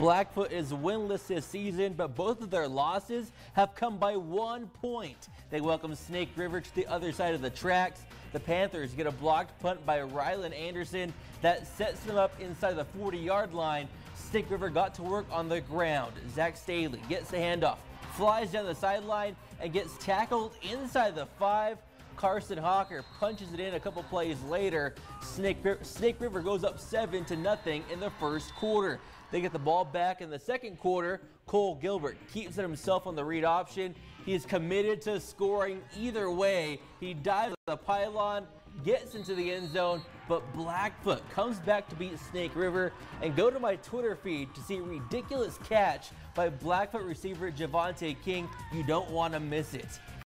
Blackfoot is winless this season, but both of their losses have come by one point. They welcome Snake River to the other side of the tracks. The Panthers get a blocked punt by Rylan Anderson that sets them up inside the 40 yard line. Snake River got to work on the ground. Zach Staley gets the handoff, flies down the sideline, and gets tackled inside the five. Carson Hawker punches it in a couple plays later. Snake, Snake River goes up seven to nothing in the first quarter. They get the ball back in the second quarter. Cole Gilbert keeps it himself on the read option. He is committed to scoring either way. He dives the pylon, gets into the end zone, but Blackfoot comes back to beat Snake River. And go to my Twitter feed to see a ridiculous catch by Blackfoot receiver Javante King. You don't want to miss it.